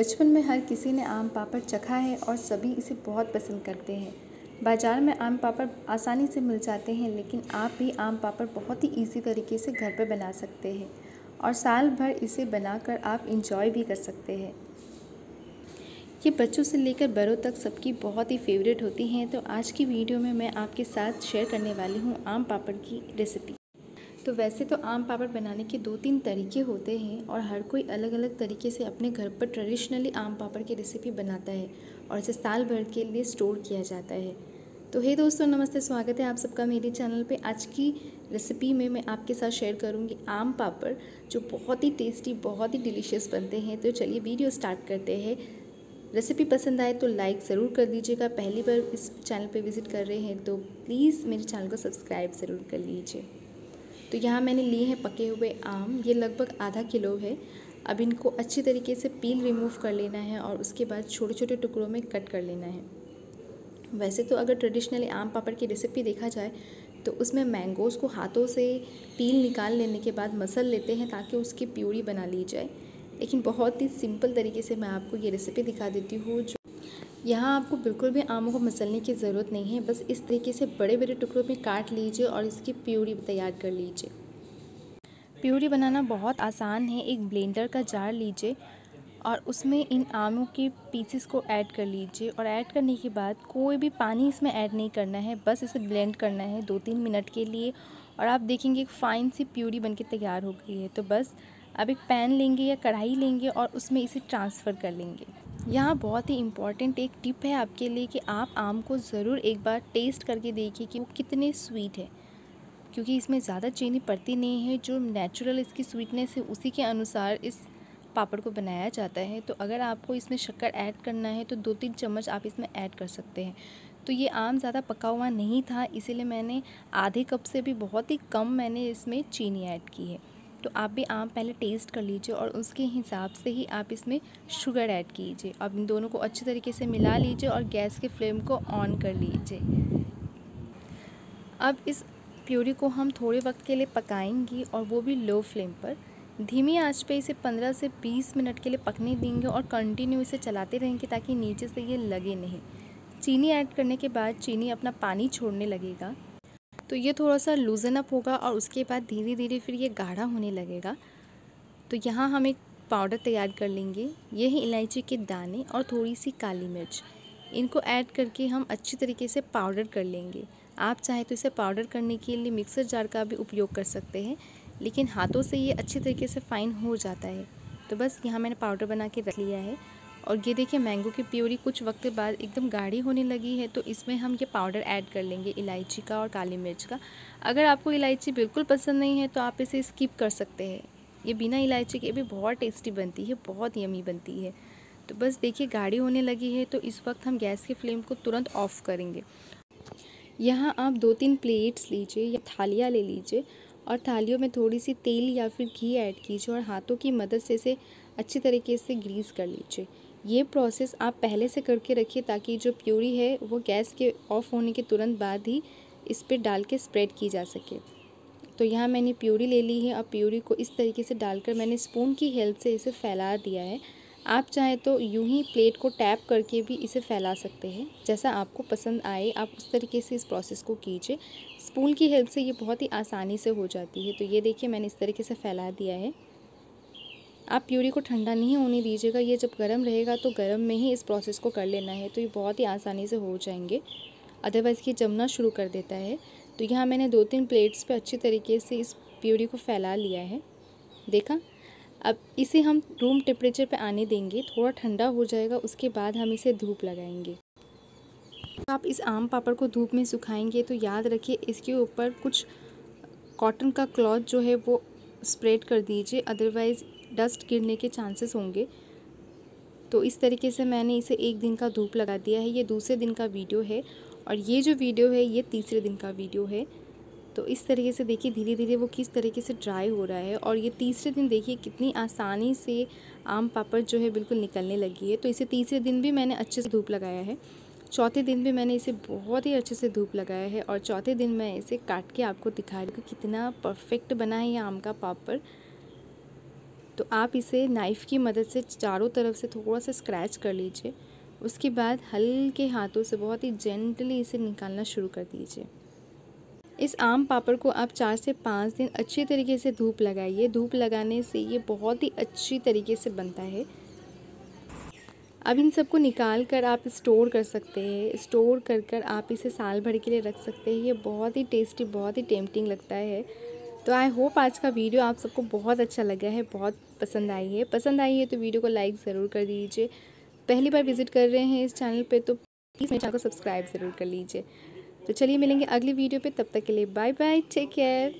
बचपन में हर किसी ने आम पापड़ चखा है और सभी इसे बहुत पसंद करते हैं। बाज़ार में आम पापड़ आसानी से मिल जाते हैं, लेकिन आप भी आम पापड़ बहुत ही इजी तरीके से घर पर बना सकते हैं और साल भर इसे बनाकर आप इंजॉय भी कर सकते हैं। ये बच्चों से लेकर बड़ों तक सबकी बहुत ही फेवरेट होती हैं तो आज की वीडियो में मैं आपके साथ शेयर करने वाली हूँ आम पापड़ की रेसिपी तो वैसे तो आम पापड़ बनाने के दो तीन तरीके होते हैं और हर कोई अलग अलग तरीके से अपने घर पर ट्रेडिशनली आम पापड़ की रेसिपी बनाता है और इसे साल भर के लिए स्टोर किया जाता है। तो हे दोस्तों, नमस्ते, स्वागत है आप सबका मेरे चैनल पे। आज की रेसिपी में मैं आपके साथ शेयर करूँगी आम पापड़ जो बहुत ही टेस्टी बहुत ही डिलीशियस बनते हैं। तो चलिए वीडियो स्टार्ट करते हैं। रेसिपी पसंद आए तो लाइक ज़रूर कर दीजिएगा। पहली बार इस चैनल पे विज़िट कर रहे हैं तो प्लीज़ मेरे चैनल को सब्सक्राइब ज़रूर कर लीजिए। तो यहाँ मैंने लिए हैं पके हुए आम, ये लगभग आधा किलो है। अब इनको अच्छी तरीके से पील रिमूव कर लेना है और उसके बाद छोटे छोटे टुकड़ों में कट कर लेना है। वैसे तो अगर ट्रेडिशनली आम पापड़ की रेसिपी देखा जाए तो उसमें मैंगोज़ को हाथों से पील निकाल लेने के बाद मसल लेते हैं ताकि उसकी प्यूरी बना ली जाए। लेकिन बहुत ही सिंपल तरीके से मैं आपको ये रेसिपी दिखा देती हूँ जो यहाँ आपको बिल्कुल भी आमों को मसलने की ज़रूरत नहीं है। बस इस तरीके से बड़े बड़े टुकड़ों में काट लीजिए और इसकी प्यूरी तैयार कर लीजिए। प्यूरी बनाना बहुत आसान है। एक ब्लेंडर का जार लीजिए और उसमें इन आमों के पीसेस को ऐड कर लीजिए और ऐड करने के बाद कोई भी पानी इसमें ऐड नहीं करना है। बस इसे ब्लेंड करना है दो तीन मिनट के लिए और आप देखेंगे एक फ़ाइन सी प्यूरी बनके तैयार हो गई है। तो बस अब एक पैन लेंगे या कढ़ाई लेंगे और उसमें इसे ट्रांसफ़र कर लेंगे। यहाँ बहुत ही इंपॉर्टेंट एक टिप है आपके लिए कि आप आम को ज़रूर एक बार टेस्ट करके देखिए कि वो कितने स्वीट है। क्योंकि इसमें ज़्यादा चीनी पड़ती नहीं है, जो नेचुरल इसकी स्वीटनेस है, उसी के अनुसार इस पापड़ को बनाया जाता है। तो अगर आपको इसमें शक्कर ऐड करना है तो दो तीन चम्मच आप इसमें ऐड कर सकते हैं। तो ये आम ज़्यादा पका हुआ नहीं था, इसीलिए मैंने आधे कप से भी बहुत ही कम मैंने इसमें चीनी ऐड की है। तो आप भी आम पहले टेस्ट कर लीजिए और उसके हिसाब से ही आप इसमें शुगर ऐड कीजिए। अब इन दोनों को अच्छे तरीके से मिला लीजिए और गैस के फ्लेम को ऑन कर लीजिए। अब इस प्यूरी को हम थोड़े वक्त के लिए पकाएँगे और वो भी लो फ्लेम पर। धीमी आँच पे इसे 15 से 20 मिनट के लिए पकने देंगे और कंटिन्यू इसे चलाते रहेंगे ताकि नीचे से ये लगे नहीं। चीनी ऐड करने के बाद चीनी अपना पानी छोड़ने लगेगा। तो ये थोड़ा सा लूज़न अप होगा और उसके बाद धीरे धीरे फिर ये गाढ़ा होने लगेगा। तो यहाँ हम एक पाउडर तैयार कर लेंगे। ये है इलायची के दाने और थोड़ी सी काली मिर्च। इनको ऐड करके हम अच्छी तरीके से पाउडर कर लेंगे। आप चाहें तो इसे पाउडर करने के लिए मिक्सर जार का भी उपयोग कर सकते हैं, लेकिन हाथों से ये अच्छी तरीके से फ़ाइन हो जाता है। तो बस यहाँ मैंने पाउडर बना के रख लिया है। और ये देखिए मैंगो की प्योरी कुछ वक्त बाद एकदम गाढ़ी होने लगी है तो इसमें हम ये पाउडर ऐड कर लेंगे इलायची का और काली मिर्च का। अगर आपको इलायची बिल्कुल पसंद नहीं है तो आप इसे स्किप कर सकते हैं। ये बिना इलायची के भी बहुत टेस्टी बनती है, बहुत यमी बनती है। तो बस देखिए गाढ़ी होने लगी है तो इस वक्त हम गैस के फ्लेम को तुरंत ऑफ़ करेंगे। यहाँ आप दो तीन प्लेट्स लीजिए या थालियाँ ले लीजिए और थालियों में थोड़ी सी तेल या फिर घी ऐड कीजिए और हाथों की मदद से इसे अच्छी तरीके से ग्रीस कर लीजिए। ये प्रोसेस आप पहले से करके रखिए ताकि जो प्यूरी है वो गैस के ऑफ़ होने के तुरंत बाद ही इस पर डाल के स्प्रेड की जा सके। तो यहाँ मैंने प्यूरी ले ली है। और प्यूरी को इस तरीके से डालकर मैंने स्पून की हेल्प से इसे फैला दिया है। आप चाहें तो यूँ ही प्लेट को टैप करके भी इसे फैला सकते हैं। जैसा आपको पसंद आए, आप उस तरीके से इस प्रोसेस को कीजिए। स्पून की हेल्प से ये बहुत ही आसानी से हो जाती है। तो ये देखिए मैंने इस तरीके से फैला दिया है। आप प्यूरी को ठंडा नहीं होने दीजिएगा, ये जब गर्म रहेगा तो गर्म में ही इस प्रोसेस को कर लेना है तो ये बहुत ही आसानी से हो जाएँगे। अदरवाइज़ ये जमना शुरू कर देता है। तो यहाँ मैंने दो तीन प्लेट्स पे अच्छी तरीके से इस प्यूरी को फैला लिया है। देखा? अब इसे हम रूम टेम्परेचर पे आने देंगे, थोड़ा ठंडा हो जाएगा, उसके बाद हम इसे धूप लगाएँगे। आप इस आम पापड़ को धूप में सुखाएँगे तो याद रखिए इसके ऊपर कुछ कॉटन का क्लॉथ जो है वो स्प्रेड कर दीजिए अदरवाइज़ डस्ट गिरने के चांसेस होंगे। तो इस तरीके से मैंने इसे एक दिन का धूप लगा दिया है। ये दूसरे दिन का वीडियो है और ये जो वीडियो है, ये तीसरे दिन का वीडियो है। तो इस तरीके से देखिए धीरे धीरे वो किस तरीके से ड्राई हो रहा है और ये तीसरे दिन देखिए कितनी आसानी से आम पापड़ जो है बिल्कुल निकलने लगी है। तो इसे तीसरे दिन भी मैंने अच्छे से धूप लगाया है। चौथे दिन भी मैंने इसे बहुत ही अच्छे से धूप लगाया है और चौथे दिन मैं इसे काट के आपको दिखा रही हूँ कितना परफेक्ट बना है ये आम का पापड़। तो आप इसे नाइफ़ की मदद से चारों तरफ़ से थोड़ा सा स्क्रैच कर लीजिए। उसके बाद हल्के हाथों से बहुत ही जेंटली इसे निकालना शुरू कर दीजिए। इस आम पापड़ को आप चार से पाँच दिन अच्छी तरीके से धूप लगाइए। धूप लगाने से ये बहुत ही अच्छी तरीके से बनता है। अब इन सबको निकाल कर आप स्टोर कर सकते हैं। स्टोर कर कर आप इसे साल भर के लिए रख सकते हैं। ये बहुत ही टेस्टी, बहुत ही टेम्पटिंग लगता है। तो आई होप आज का वीडियो आप सबको बहुत अच्छा लगा है, बहुत पसंद आई है। पसंद आई है तो वीडियो को लाइक ज़रूर कर दीजिए। पहली बार विज़िट कर रहे हैं इस चैनल पे तो प्लीज़ मेरे चैनल को सब्सक्राइब ज़रूर कर लीजिए। तो चलिए मिलेंगे अगली वीडियो पे, तब तक के लिए बाय बाय टेक केयर